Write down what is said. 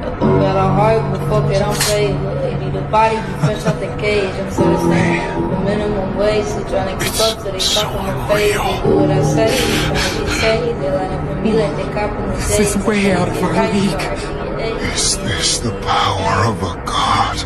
Got a heart, but fuck it, I'm paid. Lady, the body be fresh out the cage. I'm so the same. The minimum wage, so trying to keep up to they fuck on my face. They do what I say, trying to be safe. They line up with me like they cop in the day. This is way out of our league. Is this the power of a god?